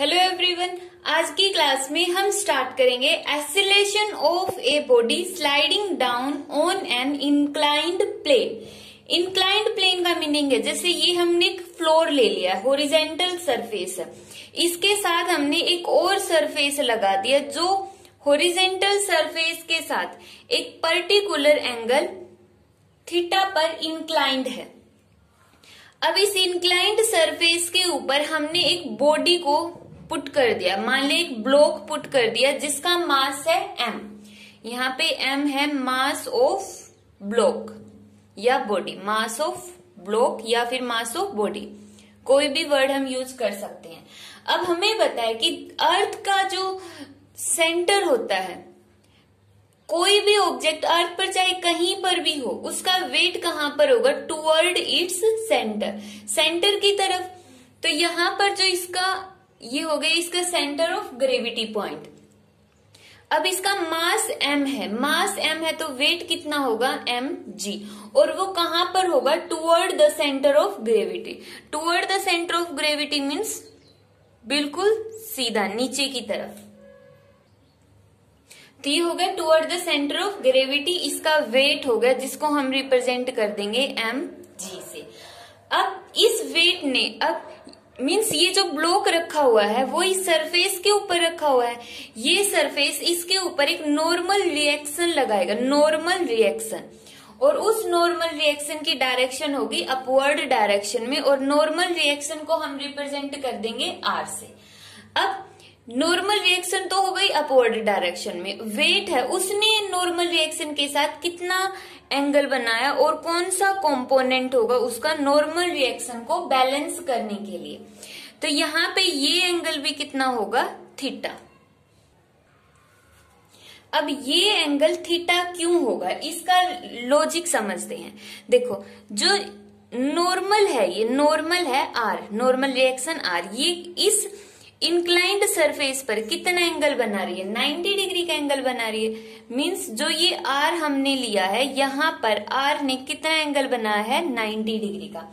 Hello everyone आज की class में हम स्टार्ट करेंगे acceleration of a body sliding down on an inclined plane inclined plane का मीनिंग है, जैसे ये हमने एक फ्लोर ले लिया होरिजेंटल सरफेस इसके साथ हमने एक और सरफेस लगा दिया जो होरिजेंटल सरफेस के साथ एक पर्टिकुलर एंगल थीटा पर इंक्लाइंड है. अब इस इंक्लाइंड सरफेस के ऊपर हमने एक बॉडी को पुट कर दिया। मान ली एक ब्लॉक पुट कर दिया, जिसका मास है एम यहाँ पे एम है मास ऑफ़ ब्लॉक या बॉडी मास ऑफ़ ब्लॉक या फिर मास ऑफ़ बॉडी कोई भी वर्ड हम यूज़ कर सकते हैं। अब हमें बताए कि अर्थ का जो सेंटर होता है, कोई भी ऑब्जेक्ट अर्थ पर चाहे कहीं पर भी हो, उसका वेट कहाँ पर होगा? टूवर्ड इट्स सेंटर सेंटर की तरफ़। तो यहाँ पर जो इसका ये हो गया इसका सेंटर ऑफ़ ग्रेविटी पॉइंट अब इसका मास m है। मास m है तो वेट कितना होगा? एम जी और वो कहाँ पर होगा? Toward the centre of gravity toward the centre of gravity means बिल्कुल सीधा, नीचे की तरफ़। तो ये हो गया toward the centre of gravity इसका वेट हो गया, जिसको हम रिप्रेजेंट कर देंगे एम जी से। अब इस वेट ने, अब मीन्स ये जो ब्लॉक रखा हुआ है, वो इस सरफेस के ऊपर रखा हुआ है। ये सरफेस इसके ऊपर एक नॉर्मल रिएक्शन लगाएगा नॉर्मल रिएक्शन और उस नॉर्मल रिएक्शन की डायरेक्शन होगी अपवर्ड डायरेक्शन में, और नॉर्मल रिएक्शन को हम रिप्रेजेंट कर देंगे आर से। अब नॉर्मल रिएक्शन तो हो गई अपवर्ड डायरेक्शन में। वेट है, उसने नॉर्मल रिएक्शन के साथ कितना एंगल बनाया और कौन सा कंपोनेंट होगा उसका नॉर्मल रिएक्शन को बैलेंस करने के लिए। तो यहाँ पे ये एंगल भी कितना होगा? थीटा अब ये एंगल थीटा क्यों होगा? इसका लॉजिक समझते हैं। देखो, जो नॉर्मल है, ये नॉर्मल है आर नॉर्मल रिएक्शन आर ये इस इंक्लाइंड सरफेस पर कितना एंगल बना रही है? 90 डिग्री का एंगल बना रही है। मींस जो ये आर हमने लिया है, यहाँ पर आर ने कितना एंगल बनाया है? 90 डिग्री का।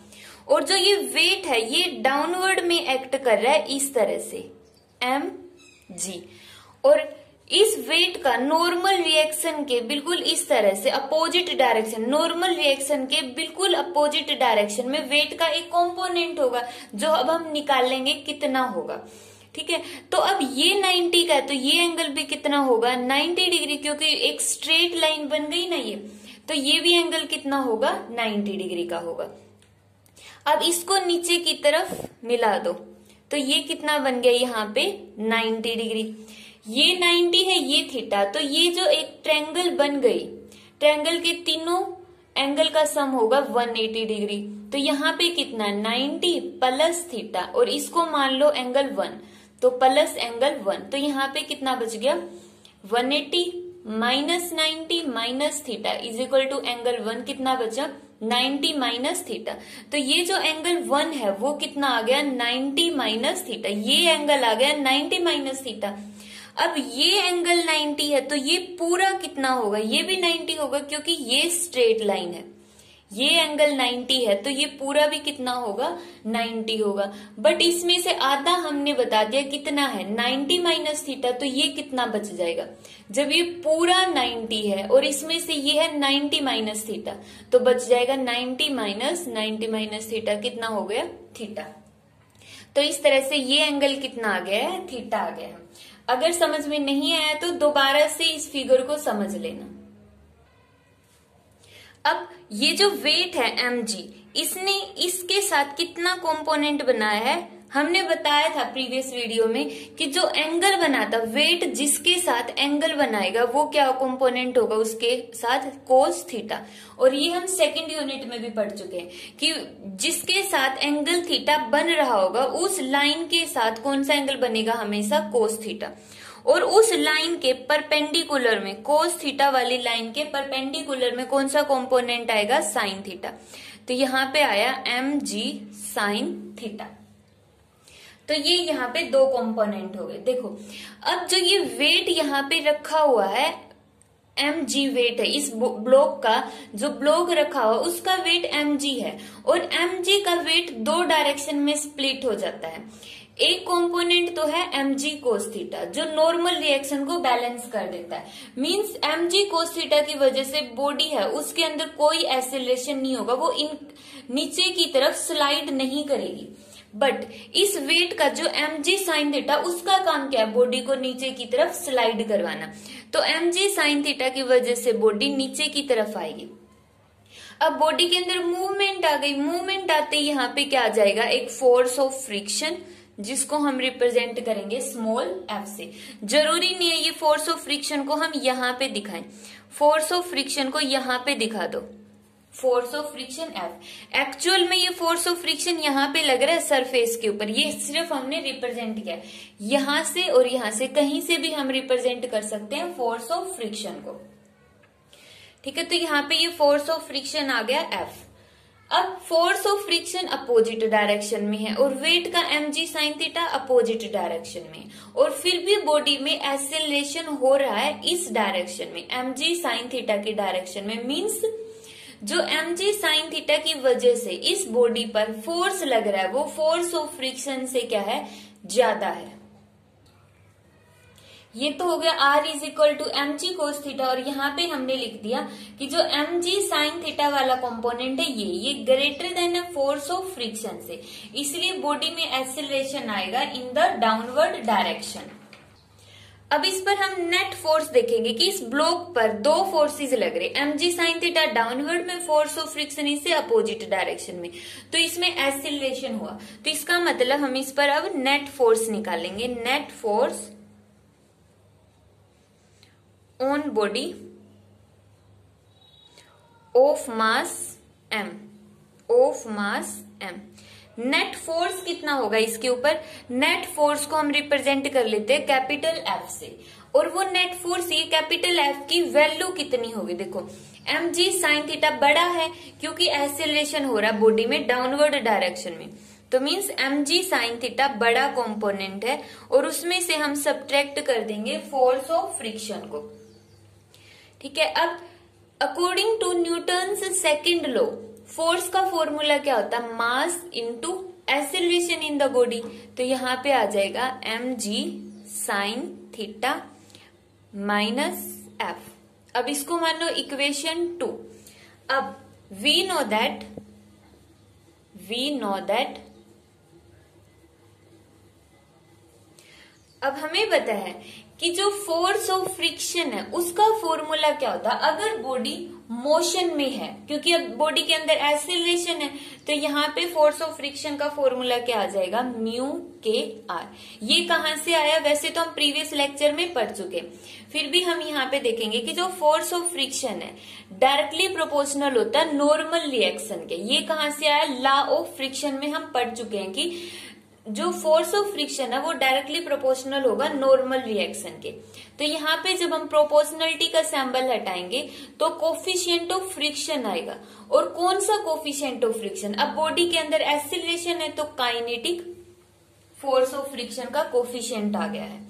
और जो ये वेट है, ये डाउनवर्ड में एक्ट कर रहा है इस तरह से। एम जी और इस वेट का नॉर्मल रिएक्शन के बिल्कुल इस तरह से अपोजिट डायरेक्शन नॉर्मल रिएक्शन के बिल्कुल अपोजिट डायरेक्शन में वेट का एक कंपोनेंट होगा, जो अब हम निकाल लेंगे कितना होगा। ठीक है? तो अब ये 90 का है तो ये एंगल भी कितना होगा? 90 डिग्री, क्योंकि एक स्ट्रेट लाइन बन गई ना ये तो ये भी एंगल कितना होगा? 90 डिग्री का होगा। अब इसको नीचे की तरफ़ मिला दो। तो ये कितना बन गया यहाँ पे? 90 डिग्री। ये 90 है, ये थीटा। तो ये जो एक ट्रैंगल बन गई ट्रैंगल के तीनों एंगल का सम होगा 180 डिग्री। तो यहाँ पे कितना? 90 प्लस थीटा। और इसको मान लो एंगल वन। तो प्लस एंगल वन तो यहाँ पे कितना बच गया? 180 minus ninety minus theta is equal to angle one कितना बचा? 90 माइनस थीटा तो ये जो एंगल वन है, वो कितना आ गया? 90 माइनस थीटा ये एंगल आ गया 90 माइनस थीटा अब ये एंगल 90 है तो ये पूरा कितना होगा? ये भी 90 होगा क्योंकि ये स्ट्रेट लाइन है। ये एंगल 90 है तो ये पूरा भी कितना होगा? 90 होगा। बट इसमें से आधा हमने बता दिया कितना है। 90 माइनस थीटा तो ये कितना बच जाएगा? जब ये पूरा 90 है और इसमें से ये है 90 माइनस थीटा तो बच जाएगा 90 माइनस 90 माइनस थीटा कितना हो गया? थीटा तो इस तरह से ये एंगल कितना आ गया है? थीटा आ गया है। अगर समझ में नहीं आया तो दोबारा से इस फिगर को समझ लेना। अब ये जो वेट है एम इसने इसके साथ कितना कंपोनेंट बनाया है? हमने बताया था प्रीवियस वीडियो में कि जो एंगल बनाता वेट जिसके साथ एंगल बनाएगा, वो क्या कंपोनेंट होगा उसके साथ? कोस थीटा और ये हम सेकंड यूनिट में भी पढ़ चुके हैं कि जिसके साथ एंगल थीटा बन रहा होगा, उस लाइन के साथ कौन सा एंगल बनेगा? हमेशा कोस थीटा और उस लाइन के परपेंडिकुलर में कोस थीटा वाली लाइन के परपेंडिकुलर में कौन सा कंपोनेंट आएगा? साइन थीटा तो यहाँ पे आया एम जी साइन थीटा तो ये यहाँ पे दो कंपोनेंट हो गए। देखो, अब जो ये वेट यहाँ पे रखा हुआ है एम जी वेट है, इस ब्लॉक का, जो ब्लॉक रखा हुआ, उसका वेट एम जी है। और एम जी का वेट दो डायरेक्शन में स्प्लिट हो जाता है। एक कंपोनेंट तो है एम जी कोस्थीटा जो नॉर्मल रिएक्शन को बैलेंस कर देता है। मींस एम जी कोस्थीटा की वजह से बॉडी है, उसके अंदर कोई एसिलेशन नहीं होगा, वो इन, नीचे की तरफ़ स्लाइड नहीं करेगी। बट इस वेट का जो एम जी साइन थीटा उसका काम क्या है? बॉडी को नीचे की तरफ़ स्लाइड करवाना। तो एम जी साइन थीटा की वजह से बॉडी नीचे की तरफ़ आएगी। अब बॉडी के अंदर मूवमेंट आ गई। मूवमेंट आते यहाँ पे क्या आ जाएगा? एक फोर्स ऑफ़ फ्रिक्शन जिसको हम रिप्रेजेंट करेंगे स्मॉल एफ़ से। ज़रूरी नहीं है ये फोर्स ऑफ़ फ्रिक्शन को हम यहाँ पे दिखाएँ। फोर्स ऑफ़ फ्रिक्शन को यहाँ पे दिखा दो। Force of friction F actual में ये फोर्स ऑफ़ फ्रिक्शन यहाँ पे लग रहा है सरफेस के ऊपर। ये सिर्फ़ हमने रिप्रेजेंट किया यहाँ से और यहाँ से कहीं से भी हम रिप्रेजेंट कर सकते हैं फोर्स ऑफ़ फ्रिक्शन को। ठीक है तो यहाँ पे ये फोर्स ऑफ़ फ्रिक्शन आ गया एफ़ अब force of friction opposite direction में है और वेट का M G sine theta opposite direction में। और फिर भी बॉडी में एसिलेशन हो रहा है इस डायरेक्शन में। एम जी साइन थीटा की डायरेक्शन में मीन्स जो एम जी साइन थीटा की वजह से इस बॉडी पर फोर्स लग रहा है, वो फोर्स ऑफ़ फ्रिक्शन से क्या है? ज़्यादा है। ये तो हो गया R is equal to M G cos theta और यहाँ पे हमने लिख दिया कि जो एम जी साइन थीटा वाला कंपोनेंट है, ये ये greater than force of friction से। इसलिए बॉडी में एक्सिलेशन आएगा इन द डाउनवर्ड डायरेक्शन अब इस पर हम नेट फोर्स देखेंगे कि इस ब्लॉक पर दो फोर्सेस लग रहे M G sine theta downward में फोर्स ऑफ़ फ्रिक्शन इससे अपोजिट डायरेक्शन में। तो इसमें एसिलेशन हुआ। तो इसका मतलब हम इस पर अब नेट फोर्स निकालेंगे। Net force on body of mass M of mass M net force कितना होगा इसके ऊपर? नेट फोर्स को हम रिप्रेजेंट कर लेते हैं कैपिटल एफ़ से। और वो नेट फोर्स ये कैपिटल एफ़ की वैल्यू कितनी होगी? देखो एम जी साइन थीटा बड़ा है क्योंकि एसिलेशन हो रहा है बॉडी में डाउनवर्ड डायरेक्शन में। तो means M G sine theta बड़ा कंपोनेंट है और उसमें से हम सब्ट्रैक्ट कर देंगे फोर्स ऑफ़ फ्रिक्शन को। ठीक है? अब according to Newton's second law force का फॉर्मूला क्या होता है? Mass into acceleration in the body तो यहाँ पे आ जाएगा M G sine theta minus F अब इसको मान लो इक्वेशन टू अब we know that we know that अब हमें पता है कि जो फोर्स ऑफ़ फ्रिक्शन है, उसका फॉर्मूला क्या होता है? अगर बॉडी मोशन में है, क्योंकि अब बॉडी के अंदर एसिलेशन है तो यहाँ पे फोर्स ऑफ़ फ्रिक्शन का फॉर्मूला क्या आ जाएगा? म्यू के आर ये कहाँ से आया? वैसे तो हम प्रीवियस लेक्चर में पढ़ चुके फिर भी हम यहाँ पे देखेंगे कि जो फोर्स ऑफ़ फ्रिक्शन है डायरेक्टली प्रोपोर्शनल होता है नॉर्मल रिएक्शन के। ये कहाँ से आया? लॉ ऑफ़ फ्रिक्शन में हम पढ़ चुके हैं कि जो फोर्स ऑफ़ फ्रिक्शन है, वो डायरेक्टली प्रोपोर्शनल होगा नॉर्मल रिएक्शन के। तो यहाँ पे जब हम प्रोपोर्शनलिटी का सैंबल हटाएँगे तो कोफिशियंट ऑफ़ फ्रिक्शन आएगा। और कौन सा कोफिशियंट ऑफ़ फ्रिक्शन अब बॉडी के अंदर एसिलेशन है तो काइनेटिक फोर्स ऑफ़ फ्रिक्शन का कोफिशियंट आ गया है।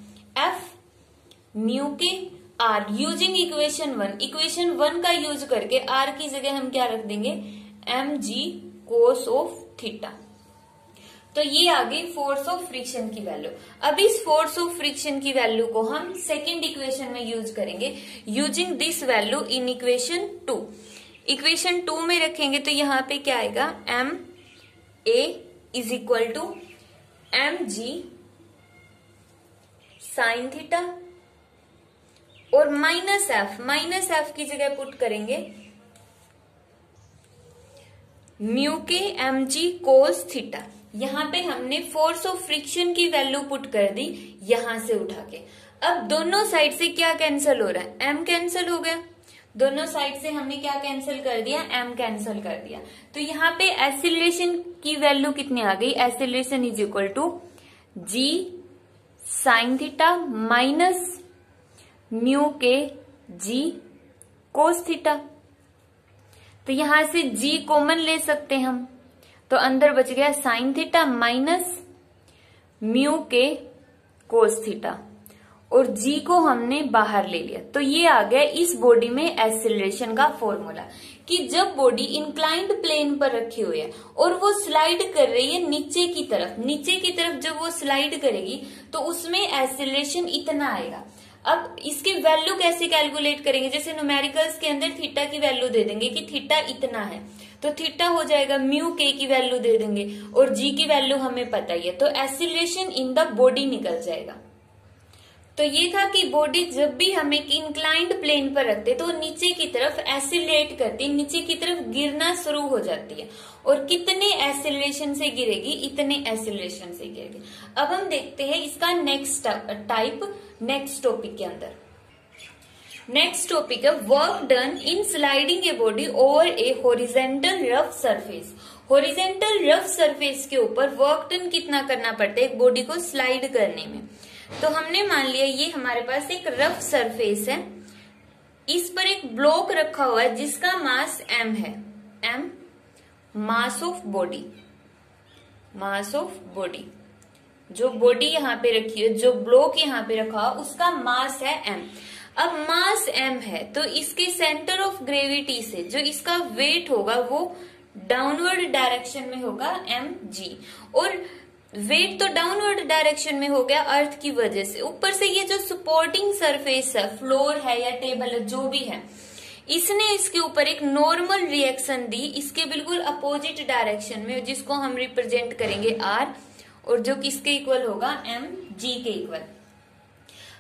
F mu K R using equation one equation one का यूज़ करके आर की जगह हम क्या रख देंगे? M G cos of theta तो ये आ गई फोर्स ऑफ़ फ्रिक्शन की वैल्यू अब इस फोर्स ऑफ़ फ्रिक्शन की वैल्यू को हम सेकेंड इक्वेशन में यूज़ करेंगे using this value in equation two equation two में रखेंगे तो यहाँ पे क्या आएगा? M A is equal to M G sine theta और माइनस एफ़ माइनस एफ़ की जगह पुट करेंगे। म्यू के एम जी कोस थीटा यहाँ पे हमने फोर्स ऑफ़ फ्रिक्शन की वैल्यू पुट कर दी, यहाँ से उठा के। अब दोनों साइड से क्या कैंसिल हो रहा है? एम कैंसिल हो गया। दोनों साइड से हमने क्या कैंसिल कर दिया? एम कैंसिल कर दिया। तो यहाँ पे एसिलेशन की वैल्यू कितनी आ गई? Acceleration is equal to G sine theta minus mu K G cos theta तो यहाँ से जी कॉमन ले सकते हम। तो अंदर बच गया साइन थीटा माइनस म्यू के कोस थीटा। और जी को हमने बाहर ले लिया। तो ये आ गया इस बॉडी में एसिलेशन का फॉर्मूला कि जब बॉडी इंक्लाइंड प्लेन पर रखी हुई है और वो स्लाइड कर रही है नीचे की तरफ़, नीचे की तरफ़ जब वो स्लाइड करेगी तो उसमें एसिलेशन इतना आएगा। अब इसकी वैल्यू कैसे कैलकुलेट करेंगे? जैसे न्यूमेरिकल्स के अंदर थीटा की वैल्यू दे देंगे कि थीटा इतना है। तो थीटा हो जाएगा म्यू के की वैल्यू दे देंगे और जी की वैल्यू हमें पता ही है। तो एसिलेशन इन द बॉडी निकल जाएगा। तो ये था कि बॉडी जब भी हम एक इंक्लाइंड प्लेन पर रखते तो नीचे की तरफ़ एसिलेट करती नीचे की तरफ़ गिरना शुरू हो जाती है। और कितने एसिलेशन से गिरेगी? इतने एसिलेशन से गिरेगी। अब हम देखते हैं इसका नेक्स्ट टाइप नेक्स्ट टॉपिक के अंदर। नेक्स्ट टॉपिक है work done in sliding a body over a horizontal rough surface horizontal rough surface के ऊपर वर्क डन कितना करना पड़ता है एक बॉडी को स्लाइड करने में? तो हमने मान लिया ये हमारे पास एक रफ सरफेस है। इस पर एक ब्लॉक रखा हुआ है जिसका मास एम है। M mass of body mass of body जो बॉडी यहाँ पे रखी है, जो ब्लॉक यहाँ पे रखा हुआ उसका मास है एम अब मास एम है तो इसके सेंटर ऑफ़ ग्रेविटी से जो इसका वेट होगा वो डाउनवर्ड डायरेक्शन में होगा एम जी और वेट तो डाउनवर्ड डायरेक्शन में हो गया अर्थ की वजह से। ऊपर से ये जो सपोर्टिंग सरफेस है फ्लोर है या टेबल है, जो भी है, इसने इसके ऊपर एक नॉर्मल रिएक्शन दी, इसके बिल्कुल अपोजिट डायरेक्शन में, जिसको हम रिप्रेजेंट करेंगे आर और जो किसके इक्वल होगा एम जी के इक्वल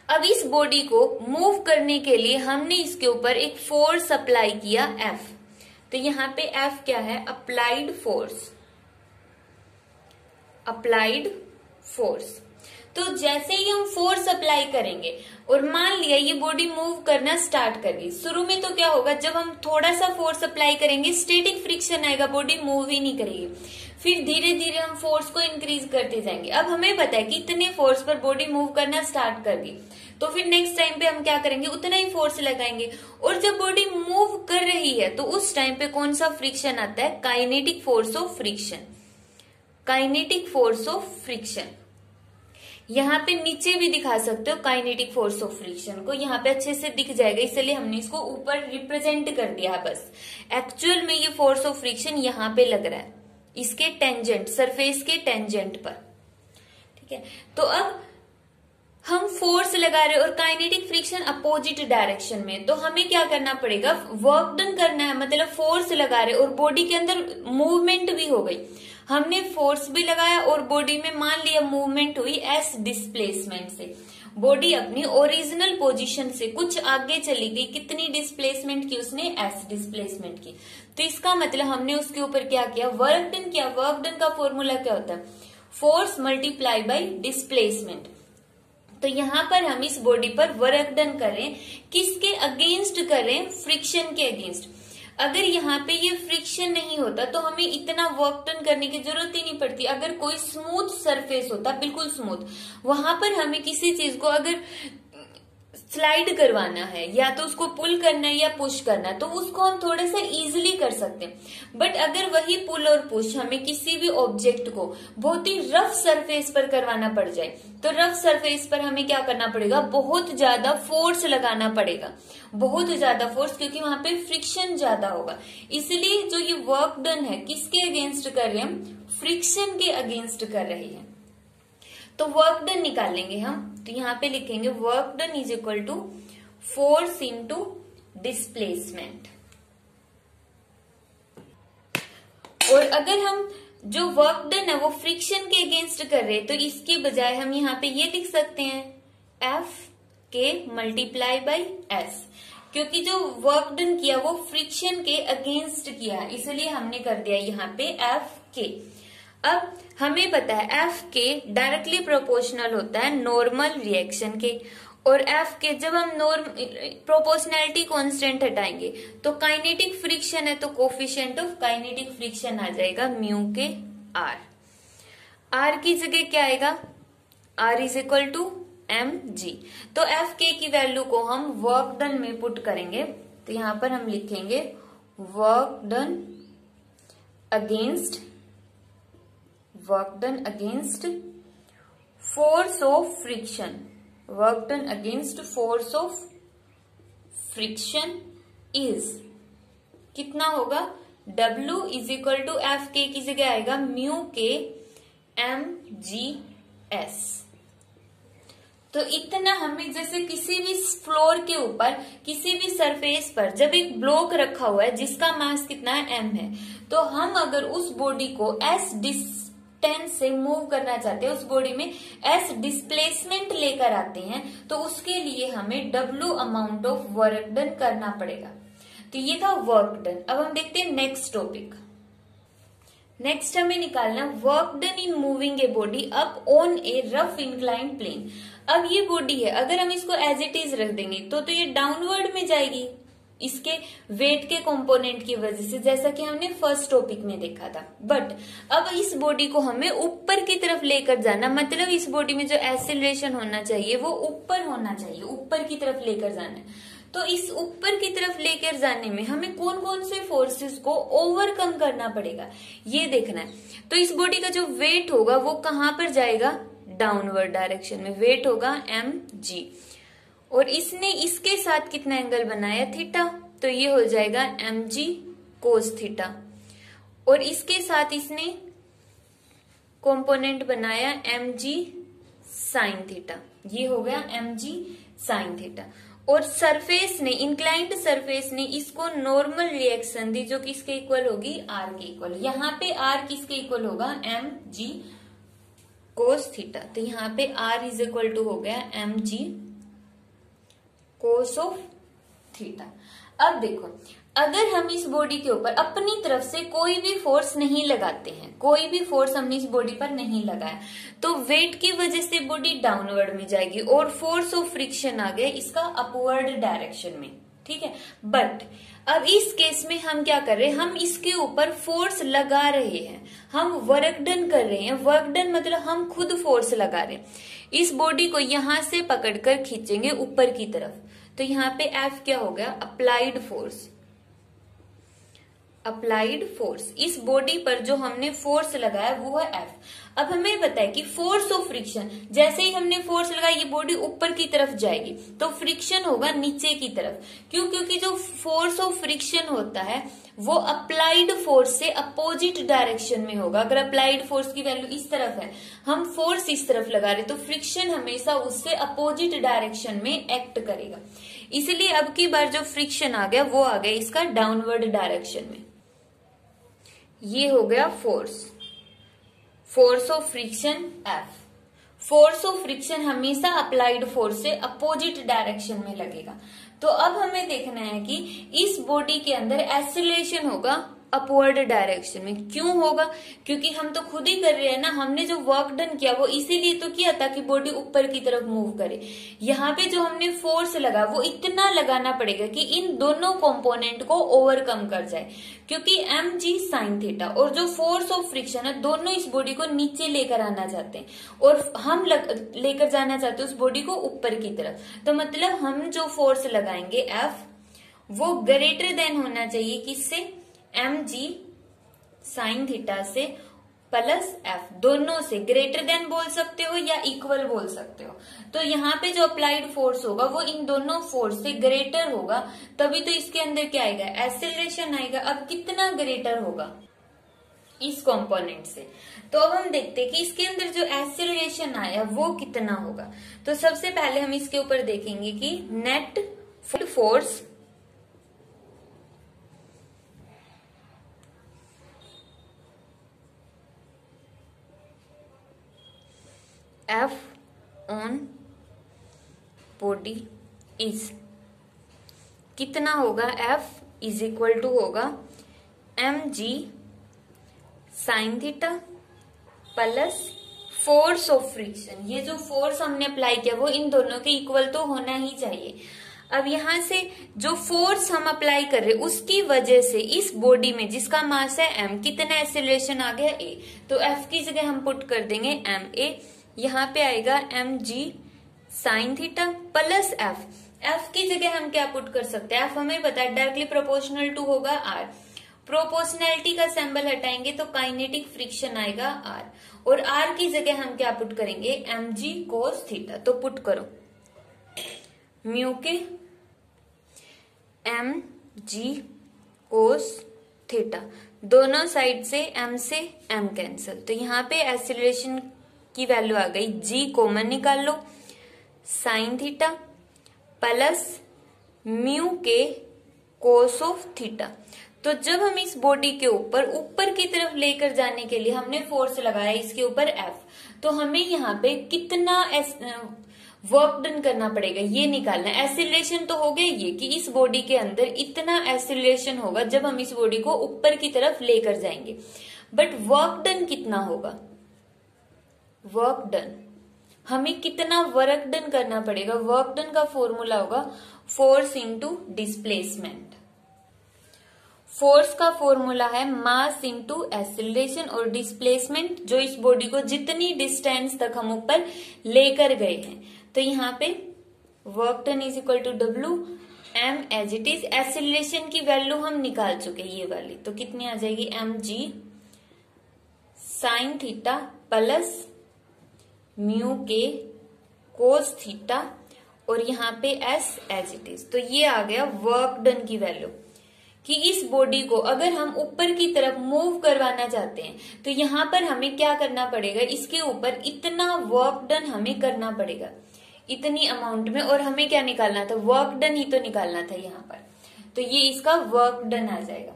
अब इस बॉडी को मूव करने के लिए हमने इसके ऊपर एक फोर्स अप्लाई किया एफ़ तो यहाँ पे एफ़ क्या है? अप्लाइड फोर्स अप्लाइड फोर्स तो जैसे ही हम फोर्स अप्लाई करेंगे, और मान लिया ये बॉडी मूव करना स्टार्ट कर गई। शुरू में तो क्या होगा? जब हम थोड़ा सा फोर्स अप्लाई करेंगे स्टेटिक फ्रिक्शन आएगा बॉडी मूव ही नहीं करेगी। फिर धीरे धीरे हम फोर्स को इंक्रीज करते जाएँगे। अब हमें पता है कि इतने फोर्स पर बॉडी मूव करना स्टार्ट कर दी तो फिर नेक्स्ट टाइम पे हम क्या करेंगे? उतना ही फोर्स लगाएँगे। और जब बॉडी मूव कर रही है तो उस टाइम पे कौन सा फ्रिक्शन आता है? Kinetic force of friction kinetic force of friction यहाँ पे नीचे भी दिखा सकते हो काइनेटिक फोर्स ऑफ़ फ्रिक्शन को। यहाँ पे अच्छे से दिख जाएगा, इसलिए हमने इसको ऊपर रिप्रेजेंट कर दिया बस। एक्चुअल में ये फोर्स ऑफ़ फ्रिक्शन यहाँ पे लग रहा है। इसके टेंजेंट सरफेस के टेंजेंट पर। ठीक है? तो अब हम फोर्स लगा रहे और काइनेटिक फ्रिक्शन अपोजिट डायरेक्शन में। तो हमें क्या करना पड़ेगा? वर्क डन करना है। मतलब फोर्स लगा रहे और बॉडी के अंदर मूवमेंट भी हो गई। हमने फोर्स भी लगाया और बॉडी में मान लिया मूवमेंट हुई एस डिस्प्लेसमेंट से। बॉडी अपनी ओरिजिनल पोजीशन से कुछ आगे चली गई। कितनी डिस्प्लेसमेंट की उसने? एस डिस्प्लेसमेंट की। तो इसका मतलब हमने उसके ऊपर क्या किया? वर्क डन किया? वर्क डन का फॉर्मूला क्या होता है? फोर्स मल्टीप्लाई बाई डिस्प्लेसमेंट तो यहाँ पर हम इस बॉडी पर वर्क डन करें। किसके? अगेंस्ट करें। फ्रिक्शन के अगेंस्ट अगर यहाँ पे ये फ्रिक्शन नहीं होता तो हमें इतना वर्क टन करने की ज़रूरत ही नहीं पड़ती। अगर कोई स्मूथ सरफेस होता, बिल्कुल स्मूथ वहाँ पर हमें किसी चीज़ को अगर स्लाइड करवाना है, या तो उसको पुल करना है या पुश करना है तो उसको हम थोड़ा सा इजिली कर सकते हैं। बट अगर वही पुल और पुश हमें किसी भी ऑब्जेक्ट को बहुत ही रफ सरफेस पर करवाना पड़ जाए तो रफ सरफेस पर हमें क्या करना पड़ेगा? बहुत ज़्यादा फोर्स लगाना पड़ेगा। बहुत ज़्यादा फोर्स क्योंकि वहाँ पे फ्रिक्शन ज़्यादा होगा। इसलिए जो ये वर्क डन है, किसके अगेंस्ट कर रहे हैं हम? फ्रिक्शन के अगेंस्ट कर रहे हैं। तो वर्क डन निकालेंगे हम। तो यहाँ पे लिखेंगे work done is equal to force into displacement और अगर हम जो वर्क डन है वो फ्रिक्शन के अगेंस्ट कर रहे हैं तो इसके बजाय हम यहाँ पे ये लिख सकते हैं एफ़ के मल्टीप्लाई बाई एस क्योंकि जो वर्क डन किया, वो फ्रिक्शन के अगेंस्ट किया, इसलिए हमने कर दिया यहाँ पे एफ़ के। अब हमें पता है एफ़ के डायरेक्टली प्रोपोर्शनल होता है नॉर्मल रिएक्शन के। और एफ़ के जब हम नॉर्म प्रोपोर्शनैलिटी कांस्टेंट हटाएँगे तो काइनेटिक फ्रिक्शन है तो कोफिशियंट ऑफ़ काइनेटिक फ्रिक्शन आ जाएगा म्यू के आर आर की जगह क्या आएगा? R is equal to M G तो एफ़ के की वैल्यू को हम वर्क डन में पुट करेंगे। तो यहाँ पर हम लिखेंगे work done against work done against force of friction. Work done against force of friction is कितना होगा? W is equal to F K की जगह आएगा? म्यू के एम जी एस तो इतना हमें जैसे किसी भी फ्लोर के ऊपर, किसी भी सरफेस पर जब एक ब्लॉक रखा हुआ है, जिसका मास कितना है? एम है। तो हम अगर उस बॉडी को एस डिस्टेंस से मूव करना चाहते हैं, उस बॉडी में एस डिस्प्लेसमेंट लेकर आते हैं तो उसके लिए हमें W amount of work done करना पड़ेगा। तो ये था वर्क डन अब हम देखते हैं नेक्स्ट टॉपिक नेक्स्ट हमें निकालना work done in moving a body up on a rough incline plane अब ये बॉडी है, अगर हम इसको एज इट इज़ रख देंगे तो तो ये डाउनवर्ड में जाएगी। इसके वेट के कंपोनेंट की वजह से, जैसा कि हमने फ़र्स्ट टॉपिक में देखा था। बट अब इस बॉडी को हमें ऊपर की तरफ़ लेकर जाना मतलब इस बॉडी में जो एसिलेशन होना चाहिए, वो ऊपर होना चाहिए, ऊपर की तरफ़ लेकर जाना। है तो इस ऊपर की तरफ़ लेकर जाने में हमें कौन कौन से फोर्सेस को ओवरकम करना पड़ेगा, ये देखना है। तो इस बॉडी का जो वेट होगा, वो कहाँ पर जाएगा? डाउनवर्ड डायरेक्शन में। वेट होगा एम जी और इसने इसके साथ कितना एंगल बनाया? थीटा। तो ये हो जाएगा एम जी कोस थीटा। और इसके साथ इसने कंपोनेंट बनाया एम जी साइन थीटा। ये हो गया एम जी साइन थीटा। और सरफेस ने इंक्लाइंड सरफेस ने इसको नॉर्मल रिएक्शन दी, जो किसके इक्वल होगी? आर के इक्वल यहाँ पे आर किसके इक्वल होगा? M G cos theta. तो यहाँ पे आर इज़ इक्वल टू हो गया M G cos of theta अब देखो, अगर हम इस बॉडी के ऊपर अपनी तरफ़ से कोई भी फोर्स नहीं लगाते हैं, कोई भी फोर्स हमने इस बॉडी पर नहीं लगाया तो वेट की वजह से बॉडी डाउनवर्ड में जाएगी और फोर्स ऑफ़ फ्रिक्शन आ गया इसका अपवर्ड डायरेक्शन में, ठीक है? बट अब इस केस में हम क्या कर रहे हैं? हम इसके ऊपर फोर्स लगा रहे हैं। हम वर्क डन कर रहे हैं। वर्क डन मतलब हम खुद फोर्स लगा रहे हैं। इस बॉडी को यहाँ से पकड़कर खींचेंगे ऊपर की तरफ़। तो यहाँ पे एफ़ क्या हो गया? अप्लाइड फोर्स अप्लाइड फोर्स इस बॉडी पर जो हमने फोर्स लगाया, वो है एफ़ अब हमें बताया कि फोर्स ऑफ़ फ्रिक्शन जैसे ही हमने फोर्स लगाया, ये बॉडी ऊपर की तरफ़ जाएगी तो फ्रिक्शन होगा नीचे की तरफ़. क्यों? क्योंकि जो फोर्स ऑफ़ फ्रिक्शन होता है, वो अप्लाइड फोर्स से अपोजिट डायरेक्शन में होगा. अगर अप्लाइड फोर्स की वैल्यू इस तरफ़ है, हम फोर्स इस तरफ़ लगा रहे तो फ्रिक्शन हमेशा उससे अपोजिट डायरेक्शन में एक्ट करेगा. इसलिए अब की बार जो फ्रिक्शन आ गया, वो आ गया इसका डाउनवर्ड डायरेक्शन में. ये हो गया force force of friction F force of friction हमेशा अप्लाइड फोर्स से अपोजिट डायरेक्शन में लगेगा. तो अब हमें देखना है कि इस बॉडी के अंदर एसिलेशन होगा अपवर्ड डायरेक्शन में। क्यों होगा? क्योंकि हम तो खुद ही कर रहे हैं ना, हमने जो वर्क डन किया, वो इसीलिए तो किया ताकि बॉडी ऊपर की तरफ़ मूव करे। यहाँ पे जो हमने फोर्स लगा, वो इतना लगाना पड़ेगा कि इन दोनों कंपोनेंट को ओवरकम कर जाए। क्योंकि एम जी साइन थीटा और जो फोर्स ऑफ़ फ्रिक्शन है, दोनों इस बॉडी को नीचे लेकर आना चाहते हैं। और हम लेकर जाना चाहते उस बॉडी को ऊपर की तरफ़। तो मतलब हम जो फोर्स लगाएँगे एफ़ वो ग्रेटर देन होना चाहिए किससे? एम जी साइन थीटा से प्लस एफ़ दोनों से ग्रेटर देन बोल सकते हो या इक्वल बोल सकते हो। तो यहाँ पे जो अप्लाइड फोर्स होगा, वो इन दोनों फोर्स से ग्रेटर होगा, तभी तो इसके अंदर क्या आएगा? एसेलरेशन आएगा। अब कितना ग्रेटर होगा इस कंपोनेंट से? तो अब हम देखते हैं कि इसके अंदर जो एसेलरेशन आया, वो कितना होगा। तो सबसे पहले हम इसके ऊपर देखेंगे कि net force F on body is कितना होगा एफ़ इज़ इक्वल टू होगा M G sine theta plus force of friction ये जो फोर्स हमने अप्लाई किया, वो इन दोनों के इक्वल तो होना ही चाहिए। अब यहाँ से जो फोर्स हम अप्लाई कर रहे उसकी वजह से इस बॉडी में जिसका मास है एम कितना एसिलेशन आ गया ए तो एफ़ की जगह हम पुट कर देंगे एम ए यहाँ पे आएगा M G sine theta plus F F की जगह हम क्या पुट कर सकते हैं? एफ़ हमें पता है डायरेक्टली प्रोपोर्शनल टू होगा आर प्रोपोर्शनैलिटी का सिंबल हटाएँगे तो काइनेटिक फ्रिक्शन आएगा आर और आर की जगह हम क्या पुट करेंगे? एम जी कोस थीटा तो पुट करो। Mu K M G cos theta दोनों साइड से एम से एम कैंसिल तो यहाँ पे एसिलेशन की वैल्यू आ गई। जी कॉमन निकाल लो। Sine theta plus mu K cos of theta तो जब हम इस बॉडी के ऊपर ऊपर की तरफ़ लेकर जाने के लिए हमने फोर्स लगाया इसके ऊपर एफ़ तो हमें यहाँ पे कितना वर्क डन करना पड़ेगा, ये निकालना एसिलेशन तो हो गया ये कि इस बॉडी के अंदर इतना एसिलेशन होगा जब हम इस बॉडी को ऊपर की तरफ़ लेकर जाएँगे। बट वर्क डन कितना होगा? वर्क डन हमें कितना वर्क डन करना पड़ेगा? वर्क डन का फॉर्मूला होगा फोर्स इंटू डिस्प्लेसमेंट फोर्स का फॉर्मूला है मास इंटू एसिलेशन और डिस्प्लेसमेंट जो इस बॉडी को जितनी डिस्टेंस तक हम ऊपर लेकर गए हैं। तो यहाँ पे work done is equal to W M as it is acceleration की वैल्यू हम निकाल चुके ये वाली। तो कितनी आ जाएगी? M G sine theta plus mu K cos theta और यहाँ पे एस एज इट इज़ तो ये आ गया वर्क डन की वैल्यू कि इस बॉडी को अगर हम ऊपर की तरफ़ मूव करवाना चाहते हैं तो यहाँ पर हमें क्या करना पड़ेगा? इसके ऊपर इतना वर्क डन हमें करना पड़ेगा, इतनी अमाउंट में। और हमें क्या निकालना था? वर्क डन ही तो निकालना था यहाँ पर। तो ये इसका वर्क डन आ जाएगा।